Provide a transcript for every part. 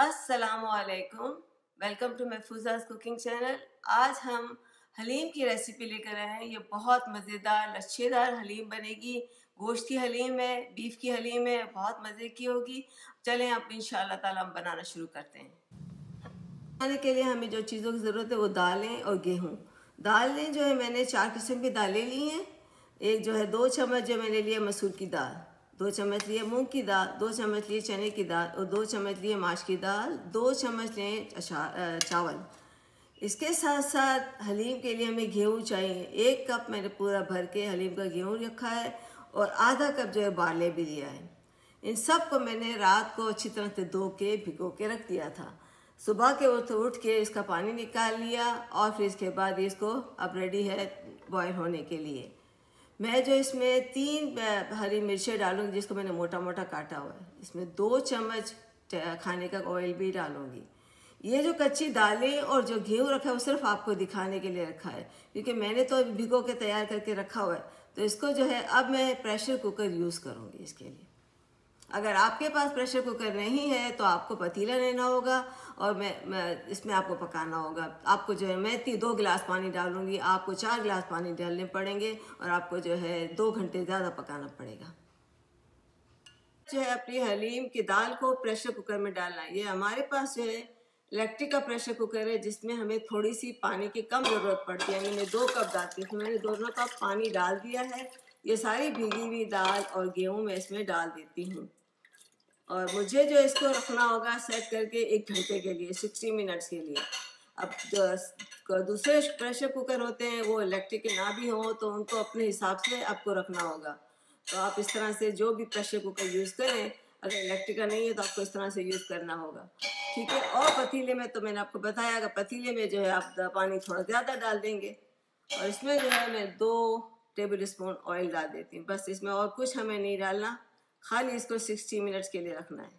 असलकुम welcome to Mahfuza's cooking channel आज हम हलीम की रेसिपी लेकर आए हैं। ये बहुत मज़ेदार, लच्छेदार हलीम बनेगी। गोश्त की हलीम है बीफ की हलीम है, बहुत मज़े की होगी। चलें अब इन ताला हम बनाना शुरू करते हैं। बनाने के लिए हमें जो चीज़ों की ज़रूरत है वो दालें और गेहूँ। दालें जो है, मैंने चार किस्म की दालें ली हैं। एक जो है दो चम्मच जो मैंने लिया मसूर की दाल। दो चम्मच लिए मूंग की दाल, दो चम्मच लिए चने की दाल और दो चम्मच लिए माश की दाल, दो चम्मच लिए चावल। इसके साथ साथ हलीम के लिए हमें गेहूँ चाहिए। एक कप मैंने पूरा भर के हलीम का गेहूँ रखा है और आधा कप जो है बाले भी लिया है। इन सबको मैंने रात को अच्छी तरह से धो के, भिगो के रख दिया था। सुबह के उठ उठ के इसका पानी निकाल लिया और फिर इसके बाद इसको अब रेडी है बॉयल होने के लिए। मैं जो इसमें तीन हरी मिर्चें डालूँगी जिसको मैंने मोटा मोटा काटा हुआ है। इसमें दो चम्मच खाने का ऑयल भी डालूँगी। ये जो कच्ची दालें और जो गेहूँ रखा है, वो सिर्फ़ आपको दिखाने के लिए रखा है, क्योंकि मैंने तो भिगो के तैयार करके रखा हुआ है। तो इसको जो है, अब मैं प्रेशर कुकर यूज़ करूँगी इसके लिए। अगर आपके पास प्रेशर कुकर नहीं है तो आपको पतीला लेना होगा और मैं, मैं इसमें आपको पकाना होगा। आपको जो है मैं दो गिलास पानी डालूँगी आपको चार गिलास पानी डालने पड़ेंगे और आपको जो है दो घंटे ज़्यादा पकाना पड़ेगा। जो है अपनी हलीम की दाल को प्रेशर कुकर में डालना। ये हमारे पास जो है इलेक्ट्रिक का प्रेशर कुकर है जिसमें हमें थोड़ी सी पानी की कम ज़रूरत पड़ती है। मैंने दो कप डालती हूँ मैंने दोनों कप पानी डाल दिया है। ये सारी भीगी हुई दाल और गेहूँ मैं इसमें डाल देती हूँ। और मुझे जो इसको रखना होगा सेट करके एक घंटे के लिए सिक्सटी मिनट्स के लिए। अब जो दूसरे प्रेशर कुकर होते हैं, वो इलेक्ट्रिक ना भी हों तो उनको अपने हिसाब से आपको रखना होगा। तो आप इस तरह से जो भी प्रेशर कुकर यूज़ करें, अगर इलेक्ट्रिक का नहीं है तो आपको इस तरह से यूज़ करना होगा। ठीक है? और पतीले में तो मैंने आपको बताया, अगर पतीले में जो है आप पानी थोड़ा ज़्यादा डाल देंगे, और इसमें जो है मैं दो टेबल स्पून ऑयल डाल देती हूँ। बस इसमें और कुछ हमें नहीं डालना। खाली इसको सिक्सटी मिनट्स के लिए रखना है।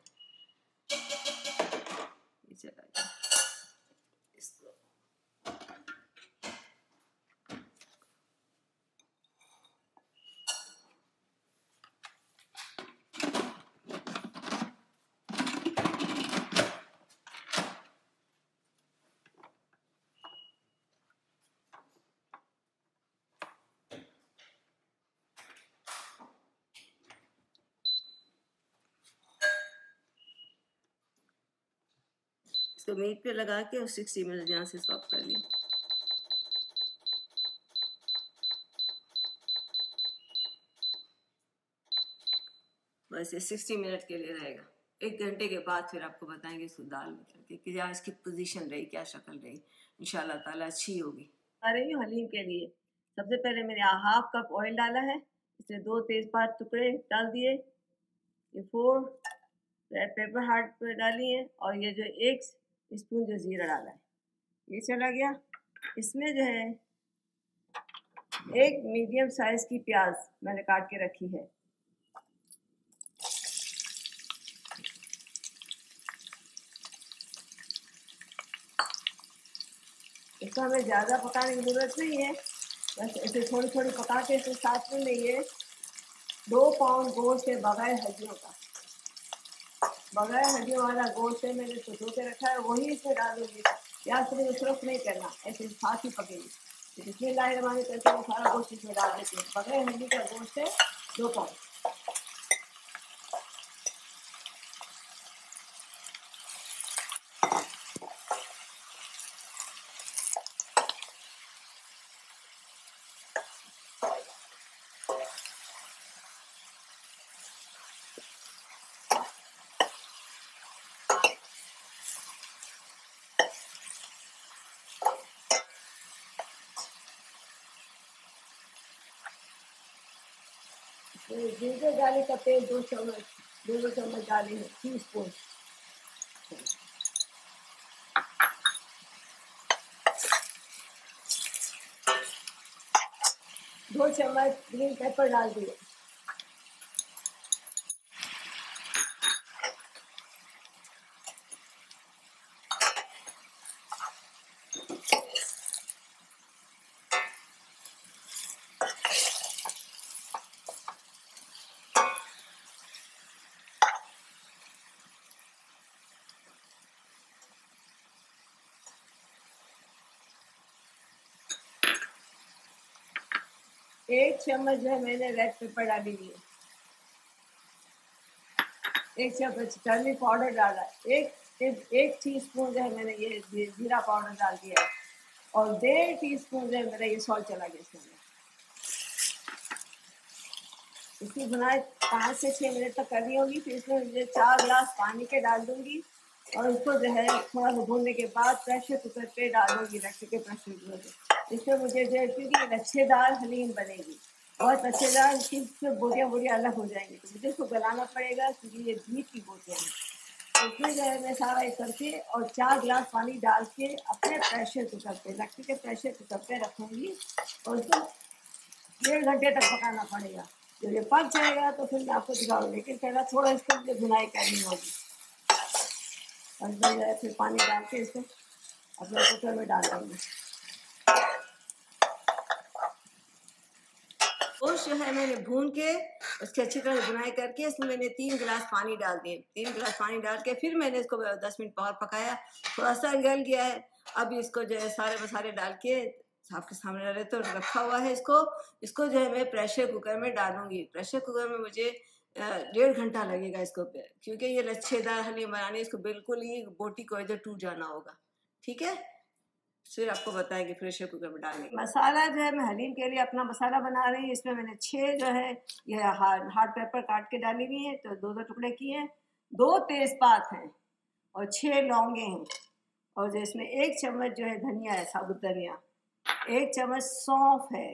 इसको मीट पे लगा के और सिक्सटी मिनट यहाँ से स्टॉप कर लिया बस ये सिक्सटी मिनट के लिए रहेगा। एक घंटे के बाद फिर आपको बताएँगे इसको दाल में कि क्या इसकी पोजीशन रही, क्या शक्ल रही। इन ताला अच्छी होगी। आ रही हूँ हलीम के लिए। सबसे पहले मैंने हाफ़ कप ऑयल डाला है। इसमें दो तेज पात टुकड़े डाल दिए। ये फोर रेड पेपर हार्ट पे डाली है और ये जो एक स्पून जो ज़ीरा डाला है। ये चला गया। इसमें जो है, एक मीडियम साइज़ की प्याज मैंने काट के रखी है। इसको हमें ज़्यादा पकाने की ज़रूरत नहीं है। बस इसे थोड़ी थोड़ी पका के इसे साथ में लिए दो पाउंड गोश्त है बगैर हड्डियों का बगैर हड्डियों वाला गोश्त से मैंने तो के रखा है, वही इसमें डाल दूँगी। प्याज को मुझे सिर्फ़ नहीं करना, ऐसे साथ ही पकेगी जिसमें लाए रवाने करके वो सारा गोश्त इसमें डाल देती हैं। बगैर हड्डी का गोश्त है दो पाउंड जिंजर गार्लिक का तेल दो चम्मच दो दो चम्मच डाले हैं टी स्पून दो चम्मच ग्रीन पेपर डाल दिए। एक चम्मच जो है मैंने रेड पेपर डाली हुई है। एक चम्मच टर्निक पाउडर डाला एक एक, टी स्पून जो है मैंने ये जीरा पाउडर डाल दिया है और डेढ़ टी स्पून जो है मेरा ये सॉल्ट चला गया अंदर इसकी बुनाई पाँच से छः मिनट तक करनी होगी फिर इसमें मुझे चार गिलास पानी के डाल दूँगी और उसको जो है थोड़ा सा भूनने के बाद प्रेशर कुकर पे डाल दूँगी रख के प्रेशर कुकर पे। इसमें मुझे जो है क्योंकि लच्छेदार हलीम बनेगी। बहुत अच्छेदार इसकी बोटियाँ बोटियाँ अलग हो जाएँगी। तो मुझे इसको गलाना पड़ेगा क्योंकि ये बीफ की बोटियाँ हैं। तो उसमें जो है, मैं सारा एक करके और चार गिलास पानी डाल के अपने प्रेशर कुकर पे, लकड़ी के प्रेशर कुकर पे रखूँगी। और उसको डेढ़ घंटे तक पकाना पड़ेगा। जब ये पक जाएगा तो फिर मैं आपको दिखाऊँ लेकिन पहला थोड़ा इसको मुझे धुनाई करनी होगी। और जो है फिर पानी डाल के इसको अपने कुकर में डाल देंगे। गोश्त जो है मैंने भून के उसकी अच्छी तरह बुनाई करके इसमें मैंने तीन गिलास पानी डाल दिए। तीन गिलास पानी डाल के फिर मैंने इसको दस मिनट और पकाया। थोड़ा सा गल गया है। अब इसको जो है सारे मसाले डाल के आपके सामने रहे तो रखा हुआ है इसको। इसको जो है मैं प्रेशर कुकर में डालूँगी। प्रेशर कुकर में मुझे डेढ़ घंटा लगेगा इसको क्योंकि ये लच्छेदार हलीम बनानी, इसको बिल्कुल ही बोटी को इधर टूट जाना होगा। ठीक है? फिर आपको बताएँगे प्रेशर कुकर में डालने मसाला जो है, मैं हलीम के लिए अपना मसाला बना रही हूँ। इसमें मैंने छः जो है, यह हार्ड हार्ड पेपर काट के डाली हुई है। तो दो दो टुकड़े किए हैं। दो तेज़पात हैं और छः लौंगे हैं। और जो इसमें एक चम्मच जो है धनिया है, साबुत धनिया। एक चम्मच सौंफ है।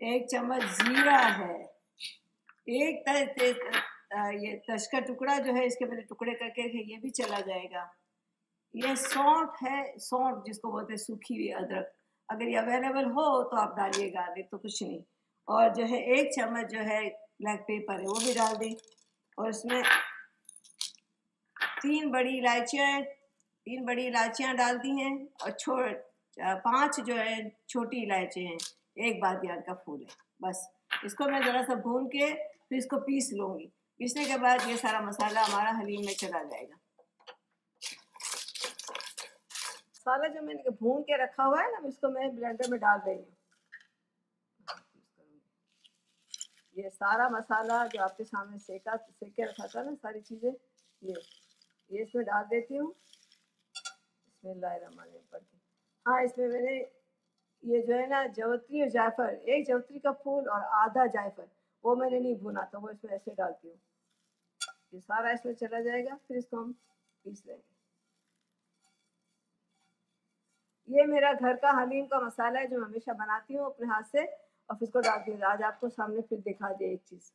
एक चम्मच जीरा है। एक तेज ये तश का टुकड़ा जो है, इसके मैंने टुकड़े करके ये भी चला जाएगा। ये सौंठ है सौंठ जिसको बोलते हैं सूखी हुई अदरक। अगर ये अवेलेबल हो तो आप डालिएगा, नहीं तो कुछ नहीं। और जो है, एक चम्मच जो है ब्लैक पेपर है, वो भी डाल दें। और इसमें तीन बड़ी इलायचियाँ, तीन बड़ी इलायचियाँ डाल दी हैं और छोड़ पाँच जो है, छोटी इलायची हैं। एक बादियान का फूल है, बस। इसको मैं ज़रा सा भून के फिर इसको पीस लूँगी। पीसने के बाद ये सारा मसाला हमारा हलीम में चला जाएगा। मसाला जो मैंने भून के रखा हुआ है ना, इसको मैं ब्लेंडर में डाल रही हूँ। ये सारा मसाला जो आपके सामने सेका, सेक के रखा था ना, सारी चीज़ें, ये ये इसमें डाल देती हूँ। इसमें लाए के हाँ इसमें मैंने ये जो है ना, जवत्री और जायफल, एक जवत्री का फूल और आधा जायफल, वो मैंने नहीं भुना तो वो इसमें ऐसे डालती हूँ। ये सारा इसमें चला जाएगा, फिर इसको हम पीस लेंगे। ये मेरा घर का हलीम का मसाला है जो हमेशा बनाती हूँ अपने हाथ से और फिर इसको डाल दिया आज आपको सामने फिर दिखा दिया एक चीज़।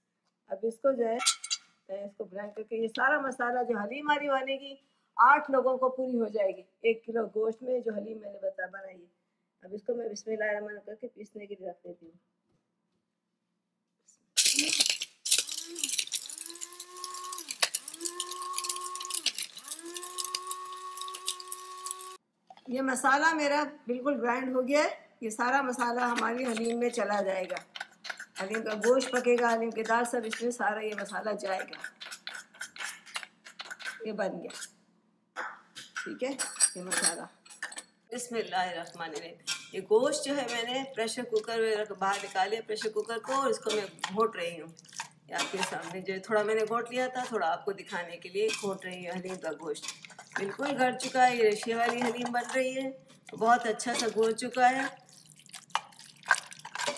अब इसको जो है इसको ब्लेंड करके ये सारा मसाला जो हलीम हरी बनेगी, आठ लोगों को पूरी हो जाएगी। एक किलो गोश्त में जो हलीम मैंने बता बनाई अब इसको मैं बिस्मिल्लाह करके पीसने के लिए रख देती हूँ। ये मसाला मेरा बिल्कुल ग्राइंड हो गया है। ये सारा मसाला हमारी हलीम में चला जाएगा। हलीम का गोश्त पकेगा, हलीम के दाल सब, इसमें सारा ये मसाला जाएगा। ये बन गया। ठीक है? ये मसाला। इसमें ये गोश्त जो है मैंने प्रेशर कुकर में बाहर निकाले, प्रेशर कुकर को, और इसको मैं घोट रही हूँ। आपके सामने जो थोड़ा मैंने घोट लिया था, थोड़ा आपको दिखाने के लिए घोट रही हूँ, हलीम का गोश्त। बिल्कुल गल चुका है, ये रेशे वाली हलीम बन रही है। बहुत अच्छा सा घोल चुका है।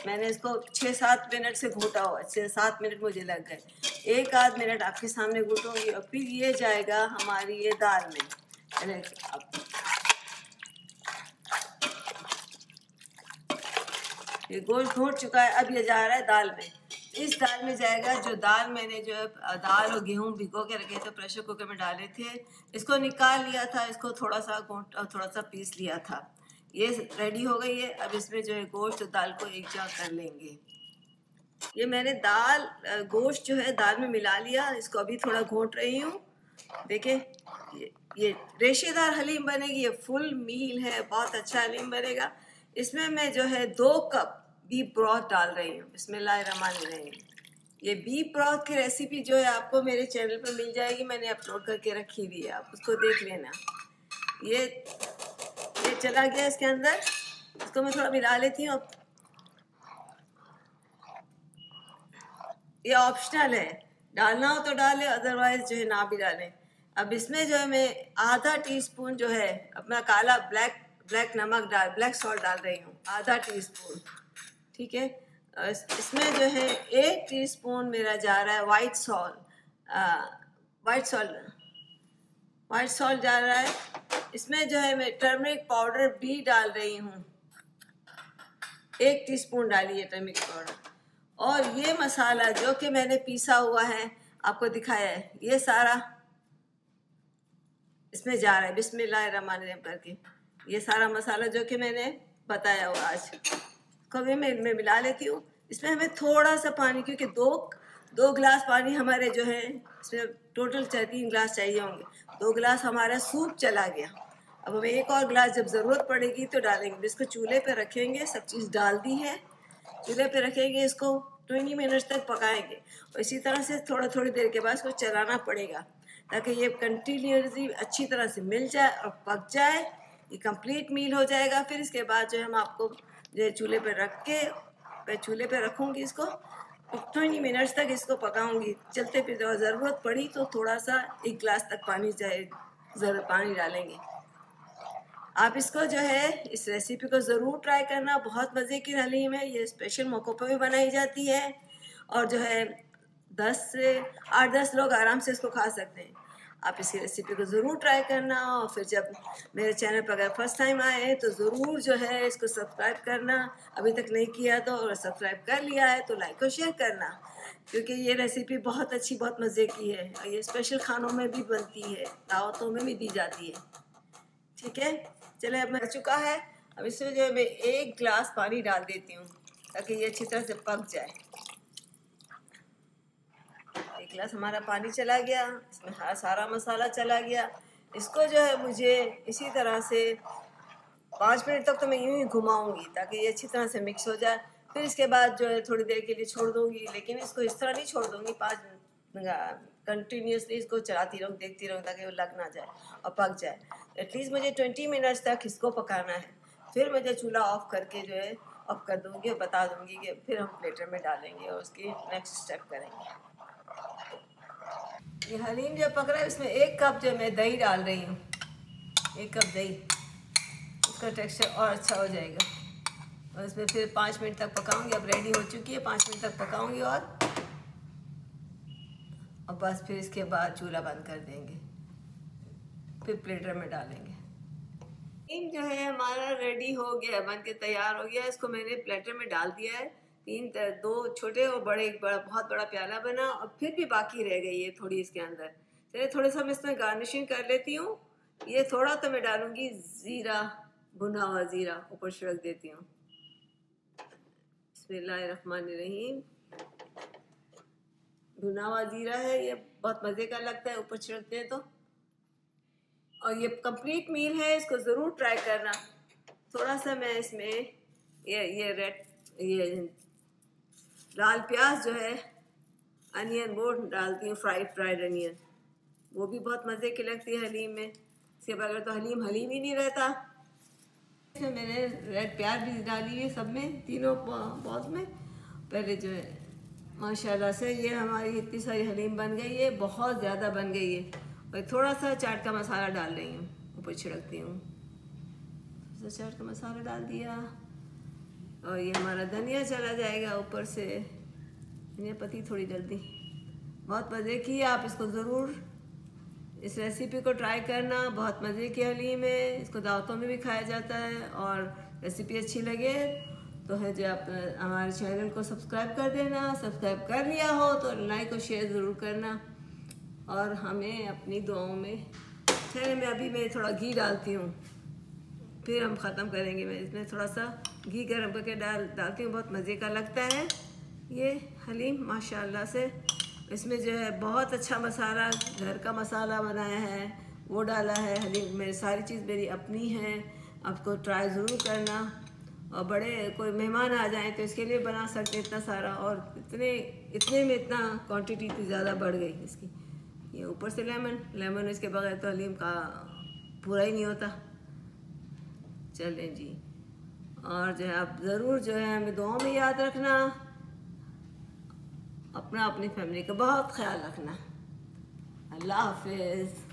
मैंने इसको छः सात मिनट से घोटा हुआ छः सात मिनट मुझे लग गए। एक आध मिनट आपके सामने घूटूँगी और फिर ये जाएगा हमारी ये दाल में। ये गोश्त घोट चुका है, अब ये जा रहा है दाल में। इस दाल में जाएगा जो दाल मैंने जो है दाल और गेहूँ भिगो के रखे थे, प्रेशर कुकर में डाले थे। इसको निकाल लिया था, इसको थोड़ा सा थोड़ा सा पीस लिया था। ये रेडी हो गई है, अब इसमें जो है गोश्त और दाल को एक जा कर लेंगे। ये मैंने दाल गोश्त जो है, दाल में मिला लिया, इसको अभी थोड़ा घोट रही हूँ। देखे ये रेशेदार हलीम बनेगी, ये फुल मील है, बहुत अच्छा हलीम बनेगा। इसमें मैं जो है दो कप बीफ ब्रॉथ डाल रही हूँ। रही ये बीफ ब्रॉथ की रेसिपी जो है आपको मेरे चैनल पर मिल जाएगी। मैंने अपलोड करके रखी हुई है। आप उसको देख लेना। ये ये चला गया इसके अंदर। इसको मैं थोड़ा मिला लेती हूँ। ये ऑप्शनल है। डालना हो तो डालें अदरवाइज़ जो है ना भी डालें। अब इसमें जो है मैं आधा टी स्पून जो है अपना काला ब्लैक ब्लैक नमक डाल ब्लैक सॉल्ट डाल रही हूँ। आधा टी स्पून ठीक है? इसमें जो है एक टीस्पून मेरा जा रहा है white salt white salt white salt जा रहा है। इसमें जो है, मैं टर्मरिक पाउडर भी डाल रही हूँ। एक टीस्पून डाली है टर्मरिक पाउडर और ये मसाला जो कि मैंने पीसा हुआ है, आपको दिखाया है, ये सारा इसमें जा रहा है। बिस्मिल्लाह रहमान करके। ये सारा मसाला जो कि मैंने बताया हुआ आज। कभी मैं इनमें मिला लेती हूँ। इसमें हमें थोड़ा सा पानी, क्योंकि दो दो गिलास पानी हमारे जो है, इसमें टोटल तीन गिलास चाहिए होंगे। दो गिलास हमारा सूप चला गया। अब हमें एक और गिलास जब ज़रूरत पड़ेगी तो डालेंगे। इसको चूल्हे पर रखेंगे, सब चीज़ डाल दी है। चूल्हे पर रखेंगे, इसको ट्वेंटी मिनट्स तक पकाएँगे। और इसी तरह से थोड़ा थोड़ी देर के बाद इसको चलाना पड़ेगा, ताकि ये कंटिन्यूसली अच्छी तरह से मिल जाए और पक जाए। ये कंप्लीट मील हो जाएगा। फिर इसके बाद जो है हम आपको जो चूल्हे पर रख के, मैं चूल्हे पर रखूँगी इसको ट्वेंटी मिनट्स तक इसको पकाऊँगी। चलते फिर ज़रूरत पड़ी तो थोड़ा सा एक गिलास तक पानी ज़रूर पानी डालेंगे। आप इसको जो है, इस रेसिपी को ज़रूर ट्राई करना। बहुत मज़े की हलीम है ये स्पेशल मौक़ों पर भी बनाई जाती है। और जो है, दस से आठ दस लोग आराम से इसको खा सकते हैं। आप इसकी रेसिपी को ज़रूर ट्राई करना और फिर जब मेरे चैनल पर अगर फ़र्स्ट टाइम आए तो ज़रूर जो है इसको सब्सक्राइब करना। अभी तक नहीं किया तो और सब्सक्राइब कर लिया है तो लाइक और शेयर करना। क्योंकि ये रेसिपी बहुत अच्छी, बहुत मज़े की है। और ये स्पेशल खानों में भी बनती है, दावतों में भी दी जाती है। ठीक है? चले, अब मैं चुका है। अब इसमें जो है मैं एक गिलास पानी डाल देती हूँ, ताकि ये अच्छी तरह से पक जाए। एक गिलास हमारा पानी चला गया, इसमें सारा मसाला चला गया। इसको जो है मुझे इसी तरह से पाँच मिनट तक तो मैं यूँ ही घुमाऊँगी ताकि ये अच्छी तरह से मिक्स हो जाए। फिर इसके बाद जो है थोड़ी देर के लिए छोड़ दूँगी, लेकिन इसको इस तरह नहीं छोड़ दूँगी, पाँच कंटिन्यूसली इसको चलाती रहूँ, देखती रहूँ ताकि वो लग ना जाए और पक जाए। एटलीस्ट मुझे ट्वेंटी मिनट्स तक इसको पकाना है। फिर मुझे चूल्हा ऑफ़ करके जो है ऑफ़ कर दूँगी और बता दूँगी कि फिर हम प्लेटर में डालेंगे और उसकी नेक्स्ट स्टेप करेंगे। ये हलीम जो पक रहा है इसमें एक कप जो मैं दही डाल रही हूँ। एक कप दही। उसका टेक्सचर और अच्छा हो जाएगा। और इसमें फिर पाँच मिनट तक पकाऊँगी। अब रेडी हो चुकी है, पाँच मिनट तक पकाऊँगी और और बस फिर इसके बाद चूल्हा बंद कर देंगे। फिर प्लेटर में डालेंगे। हलीम जो है, हमारा रेडी हो गया है बन के तैयार हो गया। इसको मैंने प्लेटर में डाल दिया है। तीन दो छोटे और बड़े, एक बड़ा, बहुत बड़ा प्याला बना और फिर भी बाकी रह गई है थोड़ी इसके अंदर। चलिए थोड़ा सा मैं इसमें गार्निशिंग कर लेती हूँ। ये थोड़ा तो मैं डालूँगी ज़ीरा, भुना हुआ ज़ीरा, ऊपर छिड़क देती हूँ। रहीम भुना हुआ ज़ीरा है, ये बहुत मज़े का लगता है, ऊपर छिड़कते हैं तो। और ये कंप्लीट मील है, इसको ज़रूर ट्राई करना। थोड़ा सा मैं इसमें, ये ये रेड ये लाल प्याज जो है अनियन वो डालती हूँ फ्राइड फ्राइड अनियन वो भी बहुत मज़े की लगती है हलीम में। इसके बगैर तो हलीम हलीम ही नहीं रहता। इसमें मैंने रेड प्याज भी डाली है सब में, तीनों पौध में। पहले जो है, माशाल्लाह से ये हमारी इतनी सारी हलीम बन गई है, बहुत ज़्यादा बन गई है। और थोड़ा सा चाट का मसाला डाल रही हूँ, ऊपर छिड़कती हूँ। सा चाट का मसाला डाल दिया। और ये हमारा धनिया चला जाएगा ऊपर से। धनिया पत्ती थोड़ी जल्दी। बहुत मज़े की आप इसको ज़रूर। इस रेसिपी को ट्राई करना। बहुत मज़े की हलीम है इसको दावतों में भी खाया जाता है और रेसिपी अच्छी लगे तो है जो आप हमारे चैनल को सब्सक्राइब कर देना। सब्सक्राइब कर लिया हो तो लाइक और शेयर ज़रूर करना। और हमें अपनी दुआओं में ठहरे में अभी मैं थोड़ा घी डालती हूँ। फिर हम ख़त्म करेंगे। मैं इसमें थोड़ा सा घी गर्म करके डाल, डालती हूँ, बहुत मज़े का लगता है। ये हलीम, माशाल्लाह से। इसमें जो है, बहुत अच्छा मसाला, घर का मसाला बनाया है, वो डाला है हलीम। मेरी, सारी चीज़ मेरी अपनी है, आपको ट्राई ज़रूर करना। और बड़े, कोई मेहमान आ जाएँ तो इसके लिए बना सकते इतना सारा। और इतने इतने में इतना क्वांटिटी इतनी ज़्यादा बढ़ गई इसकी। ये ऊपर से लेमन लेमन इसके बगैर तो हलीम का पूरा ही नहीं होता। चलें जी। और जो है, आप ज़रूर जो है हमें दुआओं में याद रखना। अपना अपनी फैमिली का बहुत ख्याल रखना। अल्लाह हाफिज़।